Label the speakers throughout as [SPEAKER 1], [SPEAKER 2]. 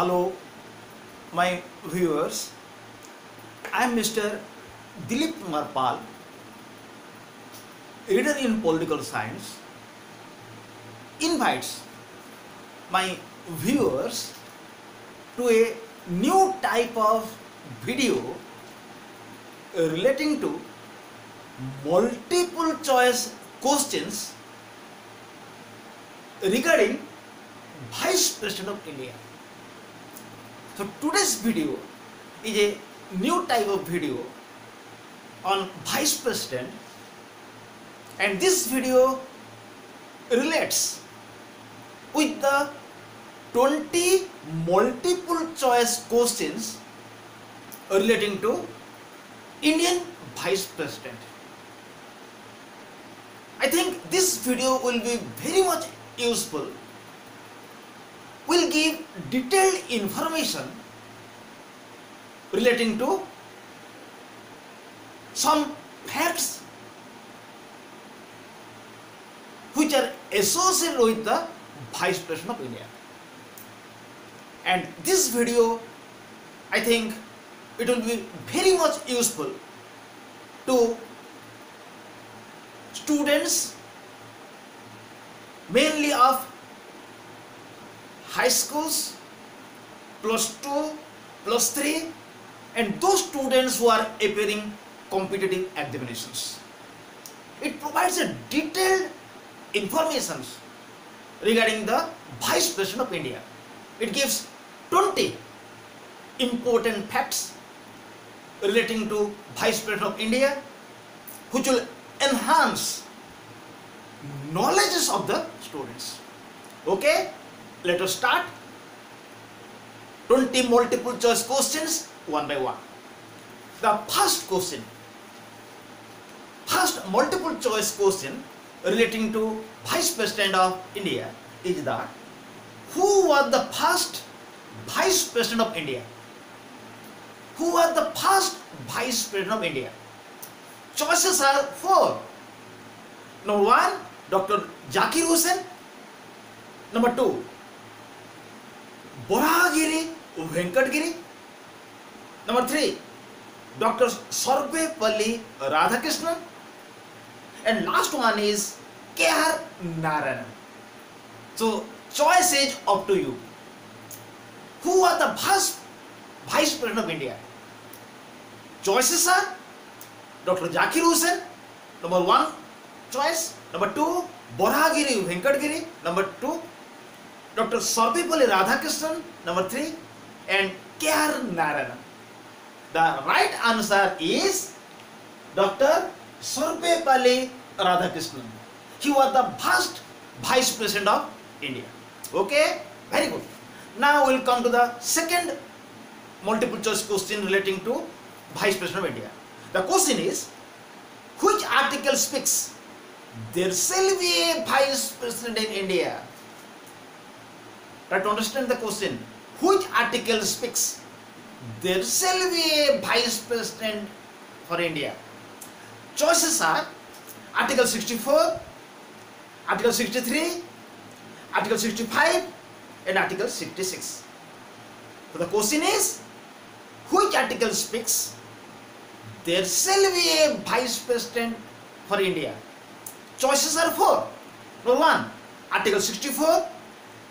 [SPEAKER 1] Hello, my viewers. I am Mr. Dilip Marpal, Pal, reader in political science, invites my viewers to a new type of video relating to multiple choice questions regarding Vice President of India. So today's video is a new type of video on Vice President and this video relates with the 20 multiple choice questions relating to Indian Vice President. I think this video will be very much useful. Will give detailed information relating to some facts which are associated with the Vice President of India. And this video, I think it will be very much useful to students mainly of high schools, plus 2, plus 3 and those students who are appearing competitive examinations. It provides a detailed information regarding the Vice President of India. It gives 20 important facts relating to Vice President of India which will enhance knowledges of the students. Okay, let us start. 20 multiple choice questions one by one. The first question, first multiple choice question relating to Vice President of India is that who was the first Vice President of India? Who was the first Vice President of India? Choices are four. Number one, Dr. Zakir Hussain. Number two, Venkatgiri. Number three, Dr. Sarve Palli Radhakrishnan. And last one is K.R. Narayanan. So, choice is up to you. Who are the first Vice President of India? Choices are Dr. Zakir Hussain, number one choice. Number two, Borahagiri Venkatgiri. Number two, Dr. Sarvepalli Radhakrishnan. Number three, and K.R. Narayanan. The right answer is Dr. Sarvepalli Radhakrishnan. He was the first Vice President of India. Okay, very good. Now we'll come to the second multiple choice question relating to Vice President of India. The question is, which article speaks there shall be a Vice President in India? Try to understand the question. Which article speaks there shall be a Vice President for India? Choices are Article 64, Article 63, Article 65 and Article 66. So the question is, which article speaks there shall be a Vice President for India? Choices are four. Number one, Article 64.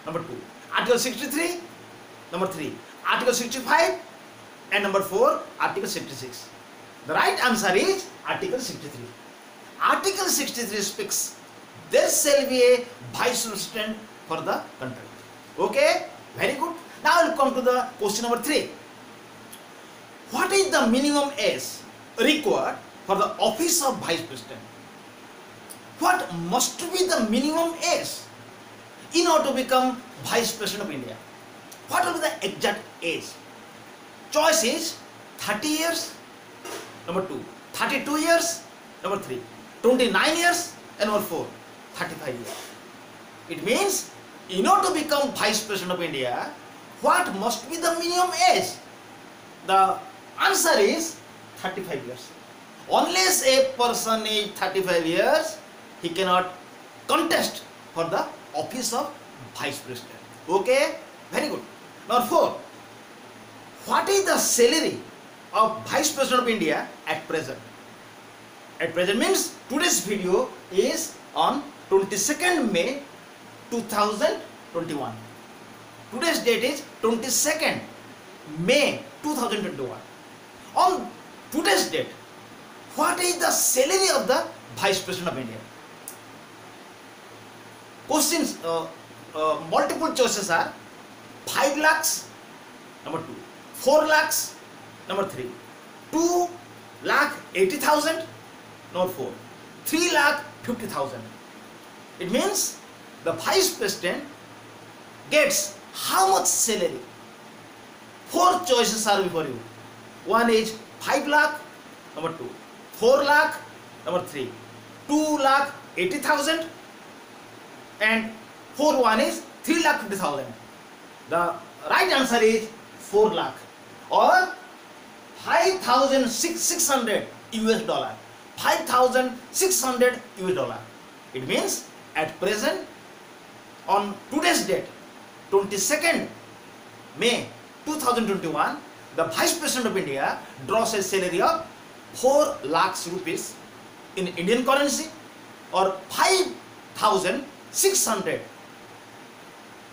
[SPEAKER 1] Number two, Article 63. Number three, Article 65. And number four, Article 66. The right answer is Article 63. Article 63 speaks there shall be a Vice President for the country. Okay, very good. Now we'll come to the question number three. What is the minimum age required for the office of Vice President? What must be the minimum age in order to become Vice President of India? What will be the exact age? Choice is 30 years, number 2, 32 years, number 3, 29 years, and number 4, 35 years. It means in order to become Vice President of India, what must be the minimum age? The answer is 35 years. Unless a person is 35 years, he cannot contest for the office of Vice President. Okay, very good. Number four, what is the salary of Vice President of India at present? At present means today's video is on 22nd May 2021. Today's date is 22nd May 2021. On today's date, what is the salary of the Vice President of India? Questions, uh, uh, multiple choices are 5 lakhs, number 2, 4 lakhs, number 3, 2 lakh 80,000, number 4, 3 lakh 50,000. It means the Vice President gets how much salary? Four choices are before you. One is 5 lakh, number 2, 4 lakh, number 3, 2 lakh 80,000 and 4 one is 3 lakh 50,000. The right answer is 4 lakh or 5,600 US dollar. 5,600 US dollar. It means at present on today's date 22nd May 2021 the Vice President of India draws a salary of 4 lakhs rupees in Indian currency or six hundred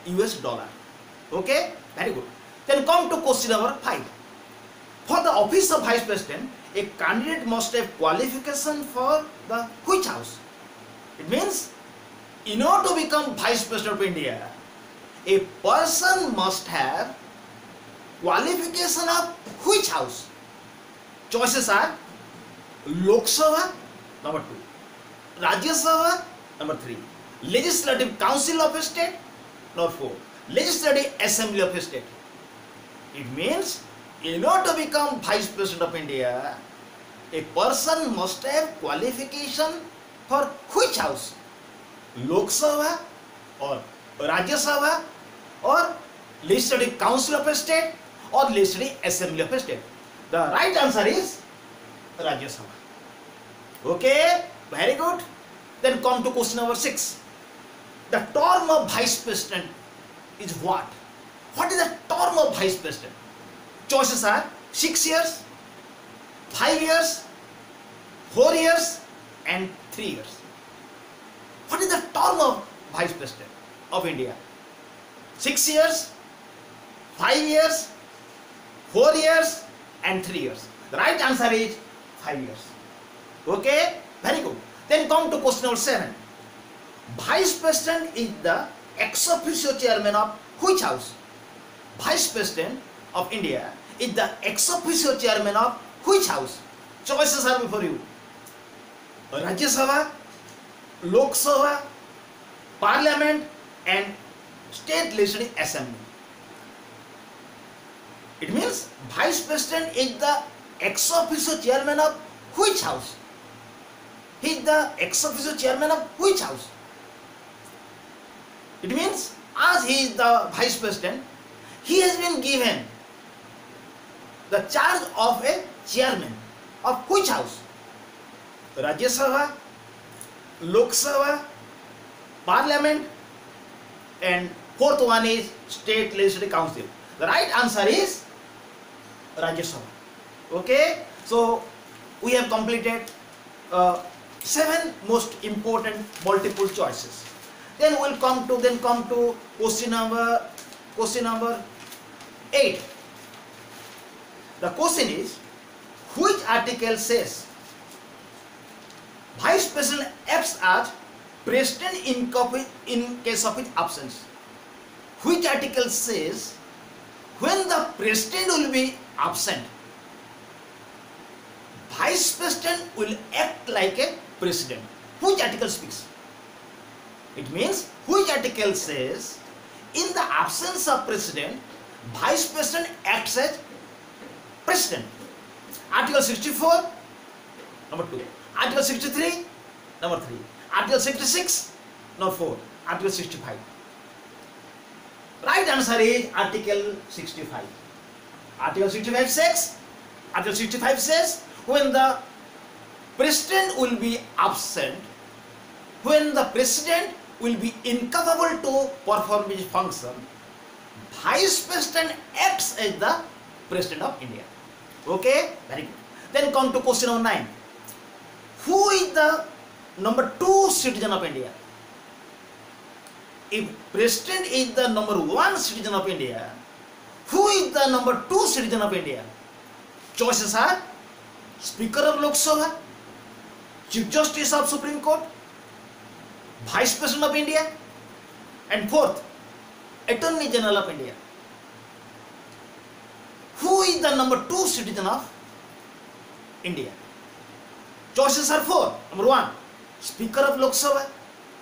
[SPEAKER 1] US dollar okay very good then come to question number five for the office of vice president a candidate must have qualification for the which house it means in order to become vice president of India a person must have qualification of which house choices are Lok Sabha number two Rajya Sabha number three Legislative Council of a state, number 4, Legislative Assembly of a state. It means in order to become Vice President of India, a person must have qualification for which house? Lok Sabha or Rajya Sabha or Legislative Council of a state or Legislative Assembly of a state. The right answer is Rajya Sabha. Okay, very good. Then come to question number 6. The term of Vice President is what? What is the term of Vice President? Choices are 6 years, 5 years, 4 years and 3 years. What is the term of Vice President of India? 6 years, 5 years, 4 years and 3 years. The right answer is 5 years. Okay, very good. Then come to question number 7. Vice President is the ex officio chairman of which house? Vice President of India is the ex officio chairman of which house? Choices are before you. Rajya Sabha, Lok Sabha, Parliament and State Legislative Assembly. It means Vice President is the ex officio chairman of which house? He is the ex officio chairman of which house? It means as he is the Vice President, he has been given the charge of a chairman of which house? Rajya Sabha, Lok Sabha, Parliament and fourth one is State Legislative Council. The right answer is Rajya Sabha. Okay, so we have completed uh, seven most important multiple choices. Then we'll come to then come to question number question number eight. The question is which article says Vice President acts as President in, in case of his absence? Which article says when the President will be absent, Vice President will act like a President? Which article speaks? It means which article says in the absence of President, Vice President acts as President? Article 64, number 2. Article 63, number 3. Article 66, number 4. Article 65. Right answer is Article 65. Article 65 says, Article 65 says, when the President will be absent, when the President will be incapable to perform his function, vice president acts as the president of India. Okay, very good. Then come to question number nine. Who is the number two citizen of India? If president is the number one citizen of India, who is the number two citizen of India? Choices are Speaker of Lok Sabha, Chief Justice of Supreme Court, Vice President of India, and fourth, Attorney General of India. Who is the number two citizen of India? Choices are four. Number one, Speaker of Lok Sabha.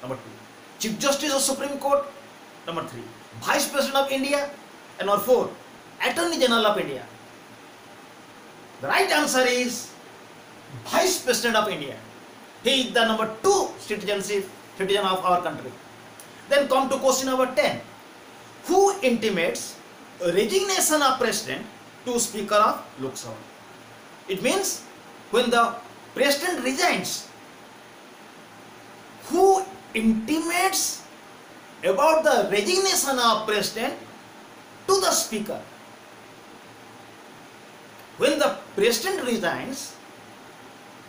[SPEAKER 1] Number two, Chief Justice of Supreme Court. Number three, Vice President of India. And number four, Attorney General of India. The right answer is Vice President of India. He is the number two citizenship citizen of our country. Then come to question number 10. Who intimates resignation of president to Speaker of Lok Sabha? It means when the president resigns, who intimates about the resignation of president to the speaker? When the president resigns,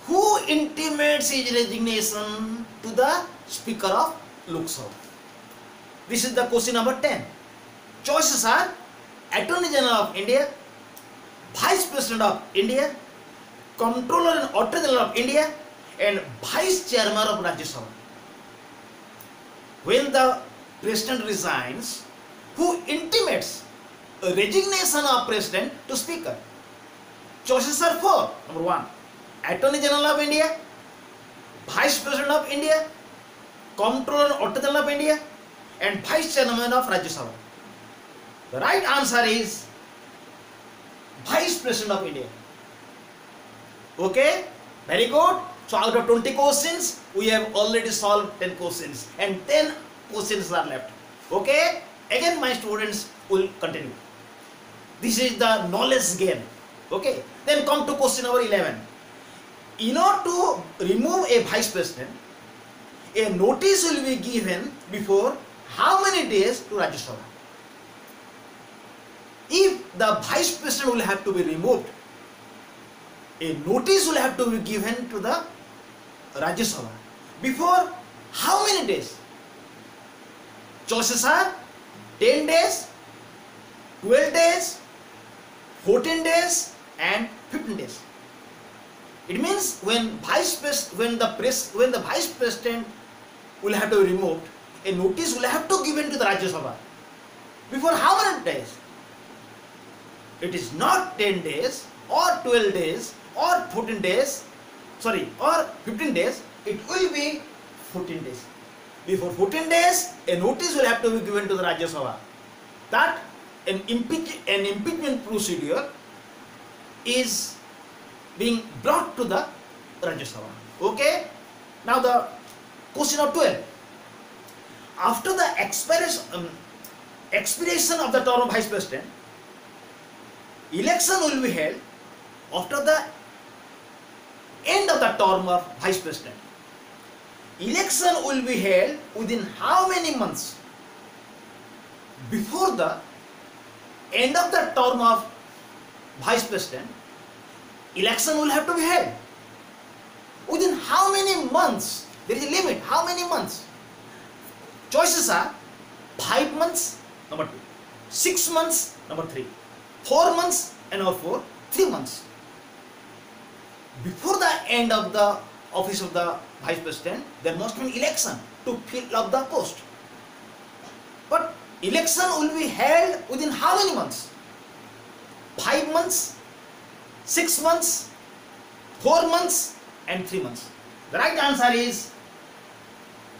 [SPEAKER 1] who intimates his resignation to the speaker of Lok Sabha? This is the question number 10. Choices are Attorney General of India, Vice President of India, Comptroller and Auditor General of India, and Vice Chairman of Rajya Sabha. When the President resigns, who intimates a resignation of President to Speaker? Choices are four. Number one, Attorney General of India, Vice President of India, Comptroller Auditor of India, and Vice Chairman of Rajya Sabha. The right answer is Vice President of India. Okay, very good. So out of 20 questions, we have already solved 10 questions and 10 questions are left. Okay, again my students will continue. This is the knowledge gain. Okay, then come to question number 11. In order to remove a vice president, a notice will be given before how many days to Rajya Sabha? If the vice president will have to be removed, a notice will have to be given to the Rajya Sabha before how many days? Choices are 10 days, 12 days, 14 days, and 15 days. It means when vice when the press when the vice president will have to be removed, a notice will have to be given to the Rajya Sabha. Before how many days? It is not 10 days or 12 days or 14 days, sorry, or 15 days, it will be 14 days. Before 14 days, a notice will have to be given to the Rajya Sabha that an, impeach, an impeachment procedure is being brought to the Rajya Sabha. Okay? Now the question of 12. After the expiration, um, expiration of the term of Vice President, election will be held after the end of the term of Vice President. Election will be held within how many months? Before the end of the term of Vice President, election will have to be held. Within how many months? There is a limit. How many months? Choices are 5 months, number 2, 6 months, number 3, 4 months, and number 4, 3 months. Before the end of the office of the Vice President, there must be an election to fill up the post. But election will be held within how many months? 5 months, 6 months, 4 months, and 3 months. The right answer is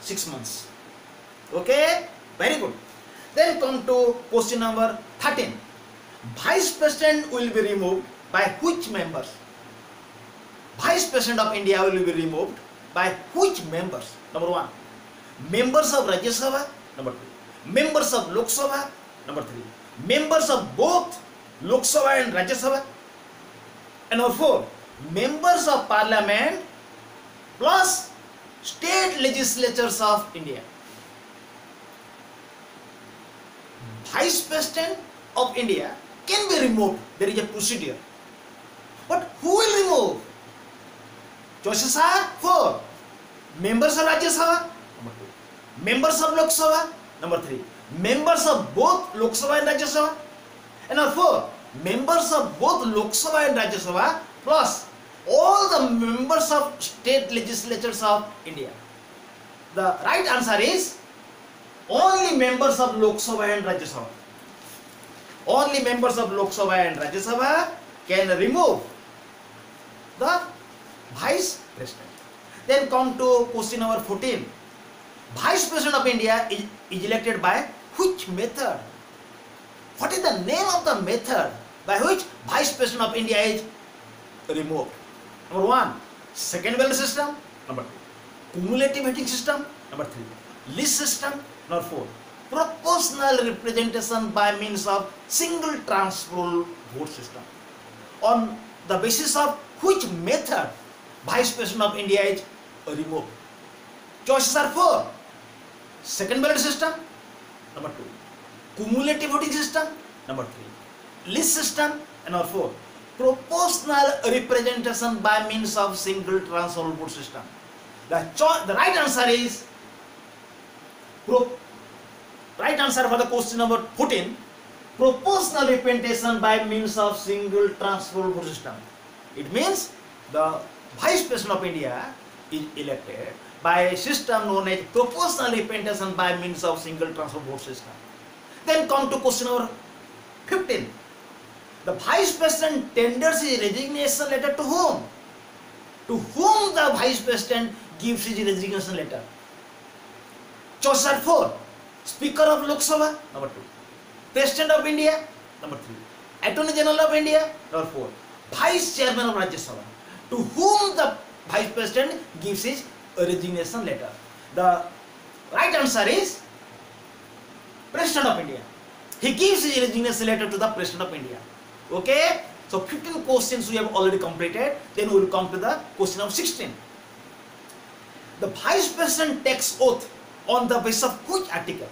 [SPEAKER 1] 6 months. Okay, very good. Then come to question number 13. Vice President will be removed by which members? Vice President of India will be removed by which members? Number one, members of Rajya Sabha. Number two, members of Lok Sabha. Number three, members of both Lok Sabha and Rajya Sabha. And number four, members of Parliament plus state legislatures of India vice president of India can be remove there is a procedure but who will remove choices four members of Rajya Sabha number two members of Lok Sabha number three members of both Lok Sabha and Rajya Sabha and number four members of both Lok Sabha and Rajya Sabha plus all the members of state legislatures of India. The right answer is only members of Lok Sabha and Rajya Sabha. Only members of Lok Sabha and Rajya Sabha can remove the vice president. Then come to question number 14. Vice President of India is, is elected by which method? What is the name of the method by which Vice President of India is removed? Number one, second ballot system. Number two, cumulative voting system. Number three, list system. Number four, proportional representation by means of single transferable vote system. On the basis of which method Vice President of India is removed? Choices are four. Second ballot system. Number two, cumulative voting system. Number three, list system. And number four, proportional representation by means of single transferable vote system. The, the right answer is right answer for the question number 14 proportional representation by means of single transferable vote system. It means the vice president of India is elected by a system known as proportional representation by means of single transferable vote system. Then come to question number 15. The vice president tenders his resignation letter to whom? To whom the vice president gives his resignation letter? Choices are four. Speaker of Lok Sabha, number two. President of India, number three. Attorney General of India, number four. Vice Chairman of Rajya Sabha, to whom the Vice President gives his resignation letter. The right answer is President of India. He gives his resignation letter to the President of India. Okay? So 15 questions we have already completed. Then we will come to the question of 16. The Vice President takes oath on the basis of which article?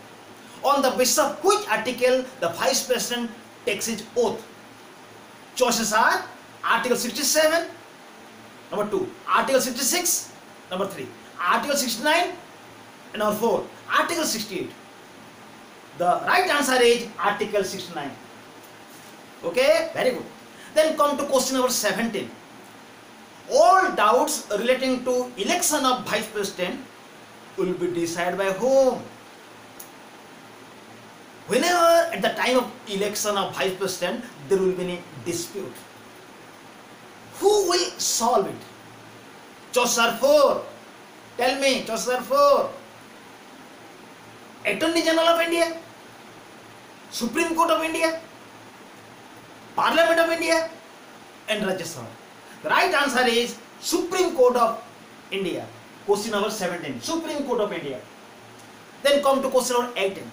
[SPEAKER 1] On the basis of which article the Vice President takes his oath? Choices are Article 67, number 2, Article 66, number 3, Article 69, and number 4, Article 68. The right answer is Article 69. Okay, very good. Then come to question number 17. All doubts relating to election of Vice President will be decided by whom? Whenever at the time of election of Vice President, there will be a dispute. Who will solve it? Choices are four. Tell me, choices are four. Attorney General of India, Supreme Court of India, Parliament of India, and Rajya Sabha. The right answer is Supreme Court of India. Question number 17. Supreme Court of India. Then come to question number 18.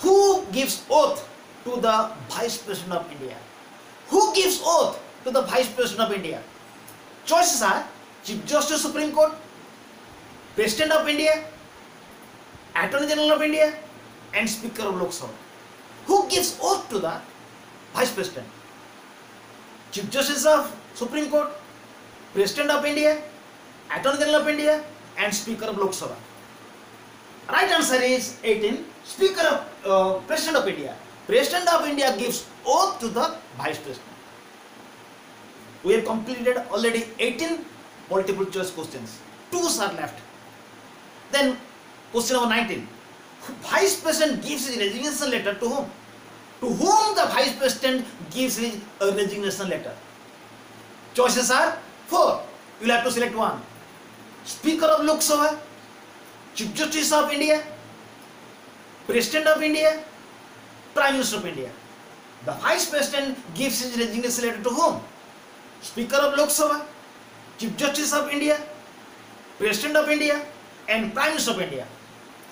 [SPEAKER 1] Who gives oath to the Vice President of India? Who gives oath to the Vice President of India? Choices are Chief Justice Supreme Court, President of India, Attorney General of India, and Speaker of Lok Sabha. Who gives oath to the Vice President? Chief Justice of Supreme Court, President of India, Attorney General of India, and Speaker of Lok Sabha. Right answer is 18. Speaker of uh, President of India. President of India gives oath to the Vice President. We have completed already 18 multiple choice questions. Two are left. Then question number 19. Vice President gives his resignation letter to whom? To whom the Vice President gives his uh, resignation letter? Choices are four. You will have to select one. Speaker of Lok Sabha, Chief Justice of India, President of India, Prime Minister of India. The Vice President gives his resignation letter to whom? Speaker of Lok Sabha, Chief Justice of India, President of India, and Prime Minister of India.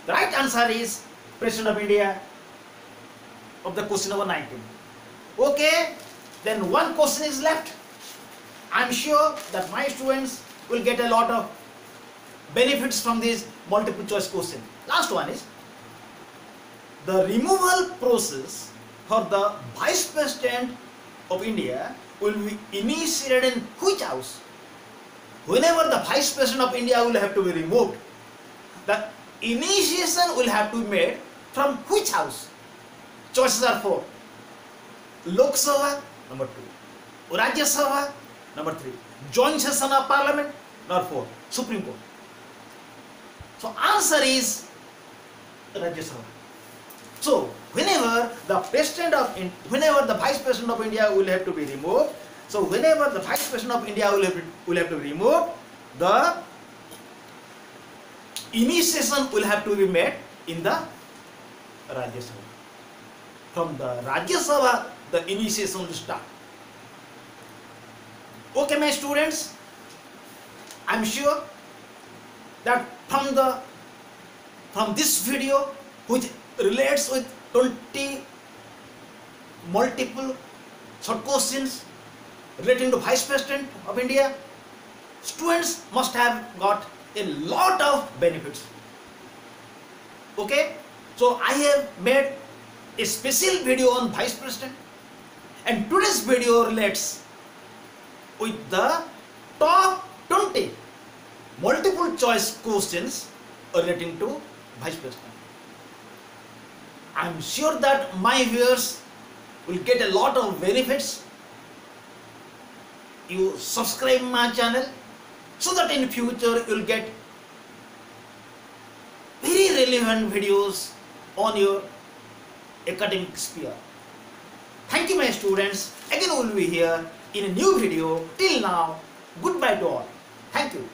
[SPEAKER 1] The right answer is President of India of the question number 19. Okay, then one question is left. I'm sure that my students will get a lot of benefits from this multiple choice question. Last one is the removal process for the Vice President of India will be initiated in which house? Whenever the Vice President of India will have to be removed, the initiation will have to be made from which house? Choices are four. Lok Sabha, number two. Rajya Sabha, number three. Joint session of Parliament, number four. Supreme Court. So answer is Rajya Sabha. So whenever the president of whenever the vice president of India will have to be removed, so whenever the vice president of India will have will have to be removed, the initiation will have to be made in the Rajya Sabha. From the Rajya Sabha, the initiation will start. Okay, my students, I'm sure that from the from this video which relates with 20 multiple short questions relating to Vice President of India, students must have got a lot of benefits. Okay, so I have made a special video on Vice President, and today's video relates with the top 20 multiple choice questions relating to Vice President. I'm sure that my viewers will get a lot of benefits. You subscribe my channel so that in future you'll get very relevant videos on your academic sphere. Thank you my students. Again we'll be here in a new video. Till now, goodbye to all. Thank you.